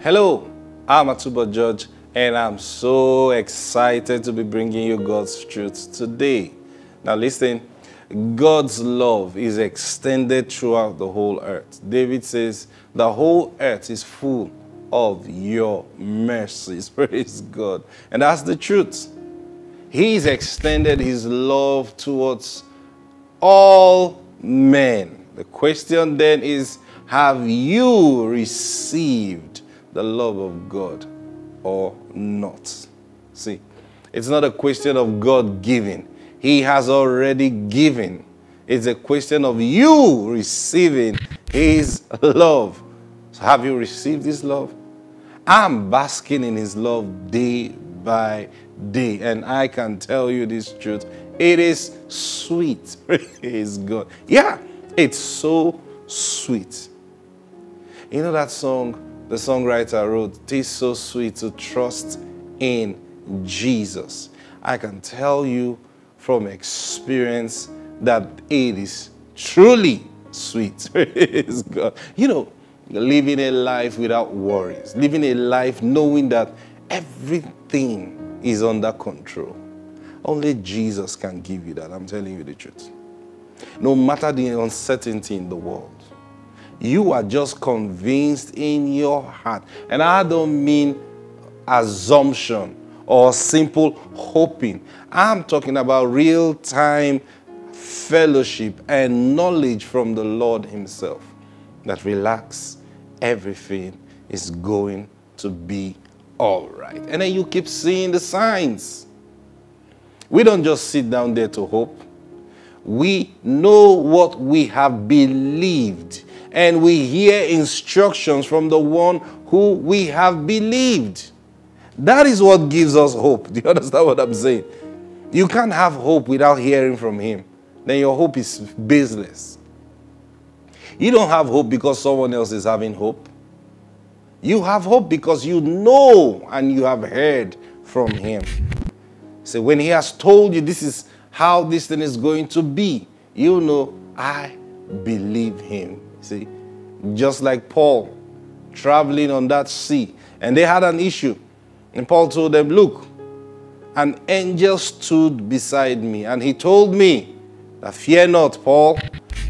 Hello, I'm Atubo George, and I'm so excited to be bringing you God's truth today. Now, listen, God's love is extended throughout the whole earth. David says, The whole earth is full of your mercies. Praise God. And that's the truth. He's extended his love towards all men. The question then is Have you received the love of God or not? See, it's not a question of God giving, He has already given. It's a question of you receiving His love. So, have you received His love? I'm basking in His love day by day. And I can tell you this truth it is sweet. Praise God. Yeah, it's so sweet. You know that song the songwriter wrote, It is so sweet to trust in Jesus. I can tell you from experience that it is truly sweet. Praise God. You know, living a life without worries, living a life knowing that everything is under control. Only Jesus can give you that. I'm telling you the truth. No matter the uncertainty in the world, you are just convinced in your heart. And I don't mean assumption or simple hoping. I'm talking about real time fellowship and knowledge from the Lord Himself that relax, everything is going to be all right. And then you keep seeing the signs. We don't just sit down there to hope. We know what we have believed, and we hear instructions from the one who we have believed. That is what gives us hope. Do you understand what I'm saying? You can't have hope without hearing from Him. Then your hope is baseless. You don't have hope because someone else is having hope. You have hope because you know and you have heard from Him. So when He has told you this is how this thing is going to be, you know, I believe Him. See, just like Paul traveling on that sea, and they had an issue. And Paul told them, Look, an angel stood beside me, and he told me fear not, Paul,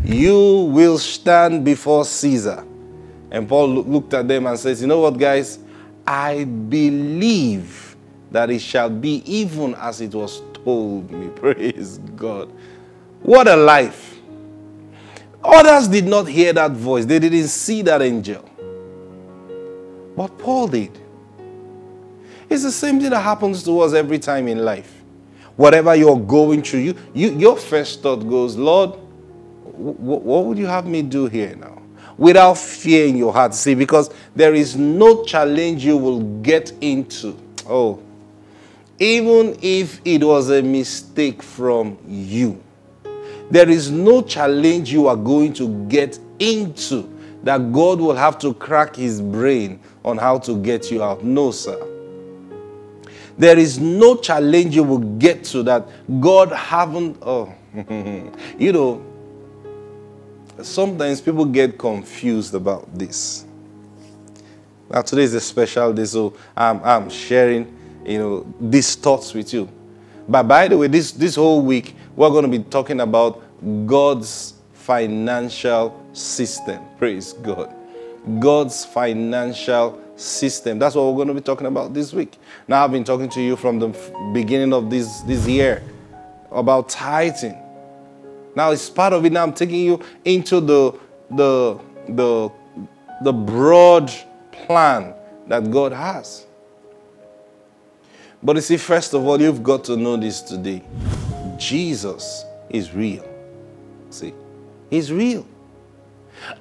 you will stand before Caesar. And Paul looked at them and says, You know what, guys? I believe that it shall be even as it was told me. Praise God. What a life. Others did not hear that voice, they didn't see that angel. But Paul did. It's the same thing that happens to us every time in life. Whatever you're going through, you, you your first thought goes, Lord, what would you have me do here now? Without fear in your heart. See, because there is no challenge you will get into. Oh, even if it was a mistake from you, there is no challenge you are going to get into that God will have to crack his brain on how to get you out. No, sir. There is no challenge you will get to that God haven't. Oh, you know, sometimes people get confused about this. Now, today is a special day, so I'm, I'm sharing, you know, these thoughts with you. But by the way, this, this whole week, we're going to be talking about God's financial system. Praise God. God's financial system. That's what we're going to be talking about this week. Now, I've been talking to you from the beginning of this, this year about tithing. Now, it's part of it. Now, I'm taking you into the, the, the, the broad plan that God has. But you see, first of all, you've got to know this today Jesus is real. See, He's real.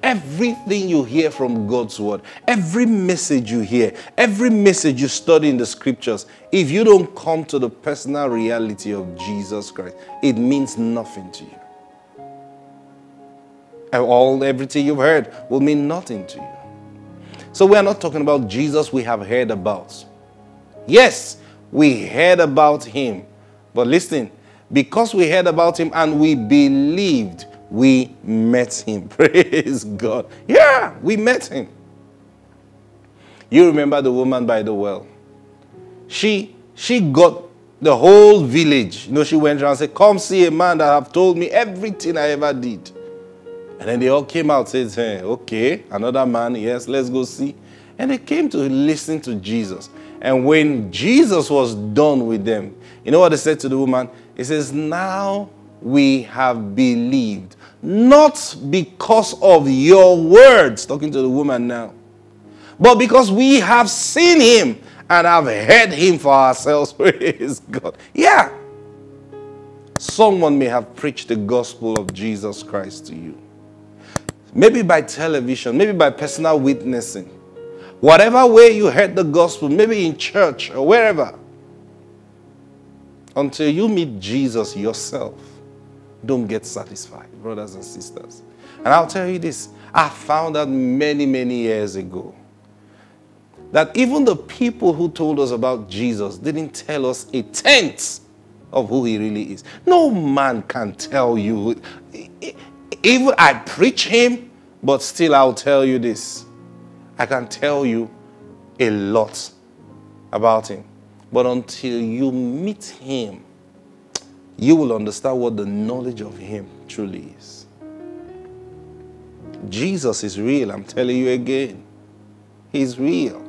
Everything you hear from God's word, every message you hear, every message you study in the scriptures, if you don't come to the personal reality of Jesus Christ, it means nothing to you. All everything you've heard will mean nothing to you. So we are not talking about Jesus we have heard about. Yes, we heard about him. But listen, because we heard about him and we believed, we met him. Praise God. Yeah, we met him. You remember the woman by the well? She she got the whole village. You know, she went around and said, Come see a man that have told me everything I ever did. And then they all came out said, hey, Okay, another man, yes, let's go see. And they came to listen to Jesus. And when Jesus was done with them, you know what they said to the woman? He says, Now we have believed, not because of your words, talking to the woman now, but because we have seen him and have heard him for ourselves. Praise God. Yeah. Someone may have preached the gospel of Jesus Christ to you. Maybe by television, maybe by personal witnessing. Whatever way you heard the gospel, maybe in church or wherever. Until you meet Jesus yourself, don't get satisfied, brothers and sisters. And I'll tell you this I found out many, many years ago that even the people who told us about Jesus didn't tell us a tenth of who he really is. No man can tell you. Even I preach him, but still I'll tell you this. I can tell you a lot about him. But until you meet him, you will understand what the knowledge of him truly is. Jesus is real, I'm telling you again. He's real.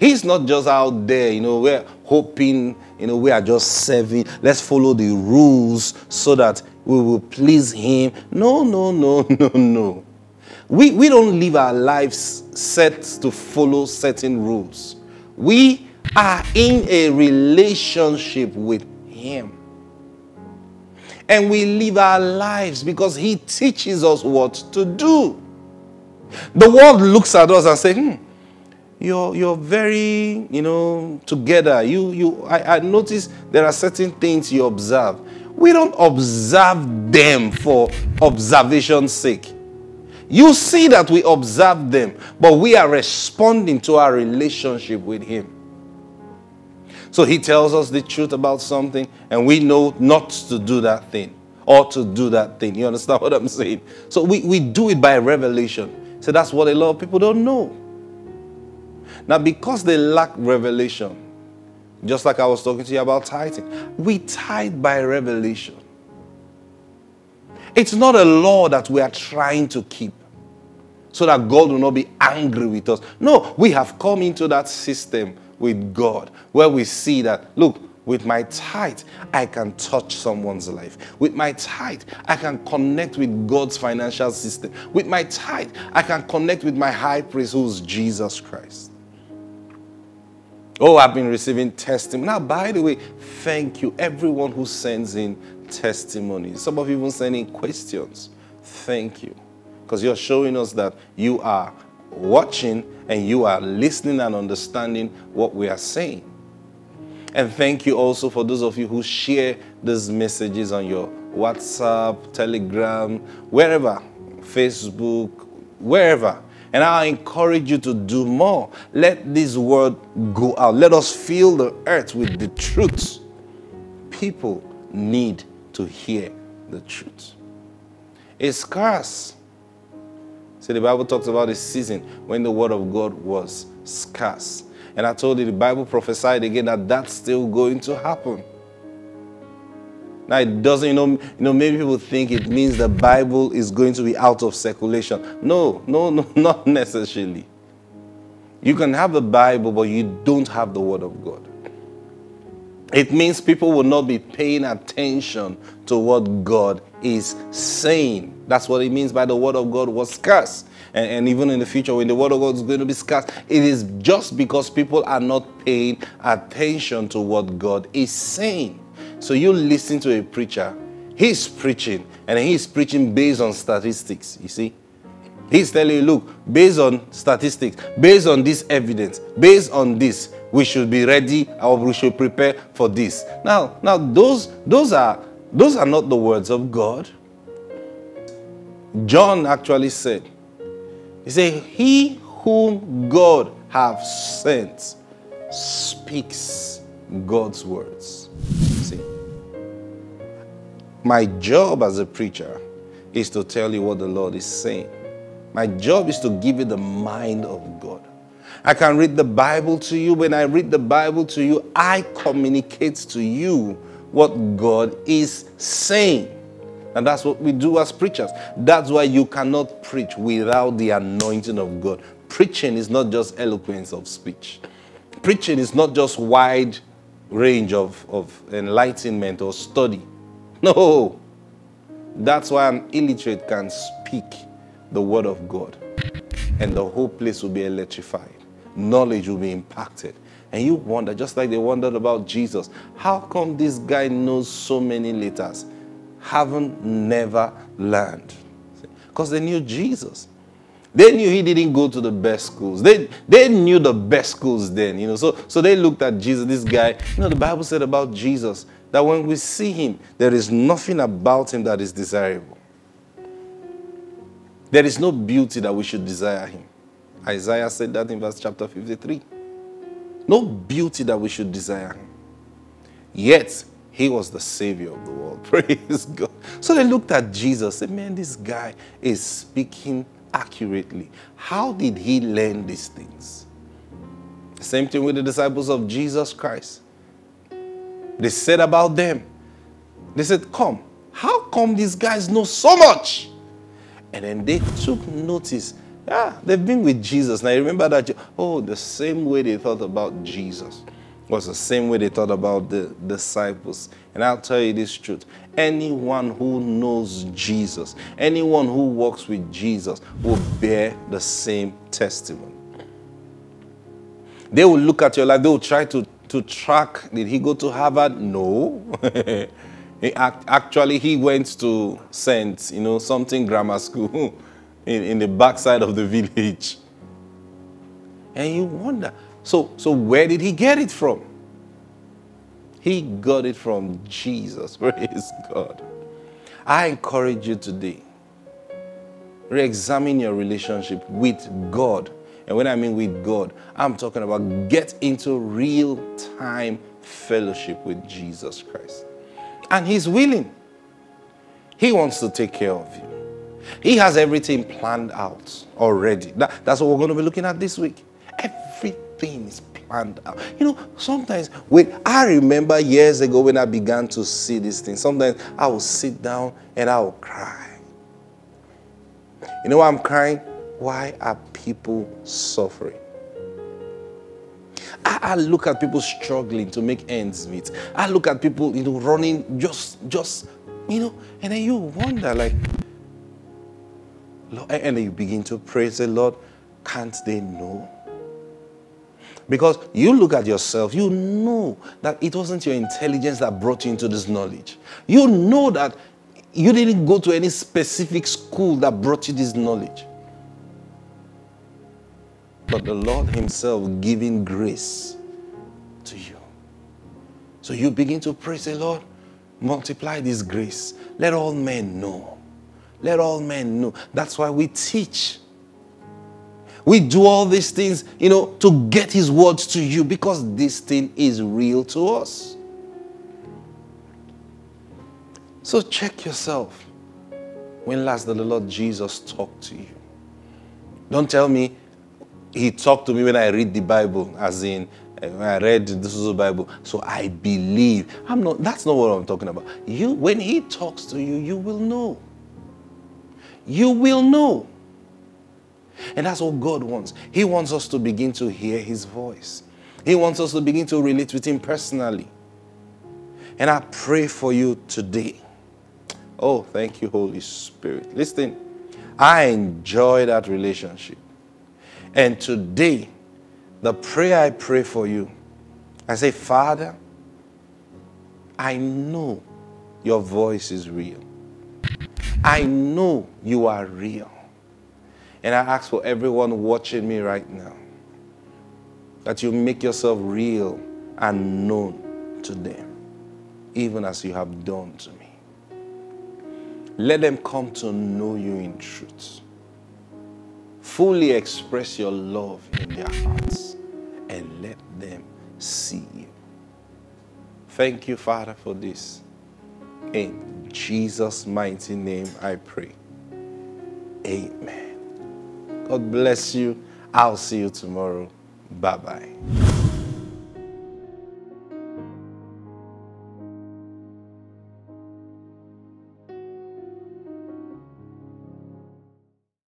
He's not just out there, you know, we're hoping, you know, we are just serving. Let's follow the rules so that we will please Him. No, no, no, no, no. We, we don't live our lives set to follow certain rules. We are in a relationship with Him. And we live our lives because He teaches us what to do. The world looks at us and says, hmm, you're, you're very, you know, together. You, you, I, I notice there are certain things you observe. We don't observe them for observation's sake. You see that we observe them, but we are responding to our relationship with Him. So He tells us the truth about something, and we know not to do that thing or to do that thing. You understand what I'm saying? So we, we do it by revelation. So that's what a lot of people don't know. Now, because they lack revelation, just like I was talking to you about tithing, we tithe by revelation. It's not a law that we are trying to keep so that God will not be angry with us. No, we have come into that system with God where we see that, look, with my tithe, I can touch someone's life. With my tithe, I can connect with God's financial system. With my tithe, I can connect with my high priest, who's Jesus Christ. Oh, I've been receiving testimony. Now, by the way, thank you, everyone who sends in testimonies. Some of you even sending questions. Thank you. Because you're showing us that you are watching and you are listening and understanding what we are saying. And thank you also for those of you who share these messages on your WhatsApp, Telegram, wherever, Facebook, wherever. And I encourage you to do more. Let this word go out. Let us fill the earth with the truth. People need to hear the truth. It's scarce. See, the Bible talks about a season when the word of God was scarce. And I told you the Bible prophesied again that that's still going to happen. Now it doesn't, you know, you know, maybe people think it means the Bible is going to be out of circulation. No, no, no, not necessarily. You can have the Bible, but you don't have the Word of God. It means people will not be paying attention to what God is saying. That's what it means by the Word of God was scarce. And, and, even in the future, when the Word of God is going to be scarce, it is just because people are not paying attention to what God is saying. So you listen to a preacher, he's preaching, and he's preaching based on statistics, you see. He's telling you, look, based on statistics, based on this evidence, based on this, we should be ready or we should prepare for this. Now, now those those are those are not the words of God. John actually said, he said, He whom God have sent speaks God's words. See? My job as a preacher is to tell you what the Lord is saying. My job is to give you the mind of God. I can read the Bible to you. When I read the Bible to you, I communicate to you what God is saying. And that's what we do as preachers. That's why you cannot preach without the anointing of God. Preaching is not just eloquence of speech, preaching is not just wide range of, of enlightenment or study. No. That's why an illiterate can speak the word of God and the whole place will be electrified. Knowledge will be impacted. And you wonder, just like they wondered about Jesus, how come this guy knows so many letters? Haven't never learned. Because they knew Jesus. They knew he didn't go to the best schools. They, they knew the best schools then, you know. So, so they looked at Jesus, this guy. You know, the Bible said about Jesus that when we see him, there is nothing about him that is desirable. There is no beauty that we should desire him. Isaiah said that in verse chapter 53. No beauty that we should desire. Yet, he was the savior of the world. Praise God. So they looked at Jesus and said, Man, this guy is speaking accurately. How did he learn these things? Same thing with the disciples of Jesus Christ. They said about them, they said, Come, how come these guys know so much? And then they took notice. Yeah, they've been with Jesus. Now remember that, oh, the same way they thought about Jesus was the same way they thought about the disciples. And I'll tell you this truth anyone who knows Jesus, anyone who walks with Jesus, will bear the same testimony. They will look at your life, they will try to, to track did he go to Harvard? No. he act, actually, he went to St. You know, something grammar school in, in the backside of the village. And you wonder, so, so where did he get it from? He got it from Jesus. Praise God. I encourage you today. Re-examine your relationship with God. And when I mean with God, I'm talking about get into real-time fellowship with Jesus Christ. And He's willing. He wants to take care of you. He has everything planned out already. That, that's what we're going to be looking at this week. Everything is planned out. You know, sometimes when I remember years ago when I began to see these things, sometimes I will sit down and I will cry. You know why I'm crying? Why are people suffering? I, I, look at people struggling to make ends meet. I look at people, you know, running just, just, you know, and then you wonder, like, and you begin to praise the Lord. Can't they know? Because you look at yourself, you know that it wasn't your intelligence that brought you into this knowledge. You know that you didn't go to any specific school that brought you this knowledge. But the Lord Himself giving grace to you. So you begin to praise the Lord, multiply this grace. Let all men know. Let all men know. That's why we teach. We do all these things, you know, to get His words to you because this thing is real to us. So check yourself. When last did the Lord Jesus talk to you? Don't tell me He talked to me when I read the Bible, as in eh, when I read this is the Bible, so I believe. I'm not. That's not what I'm talking about. You, when He talks to you, you will know. You will know. And that's what God wants. He wants us to begin to hear His voice, He wants us to begin to relate with Him personally. And I pray for you today. Oh, thank you, Holy Spirit. Listen, I enjoy that relationship. And today, the prayer I pray for you, I say, Father, I know your voice is real. I know you are real. And I ask for everyone watching me right now that you make yourself real and known to them, even as you have done to me. Let them come to know you in truth. Fully express your love in their hearts and let them see you. Thank you, Father, for this. In Jesus' mighty name I pray. Amen. God bless you. I'll see you tomorrow. Bye bye.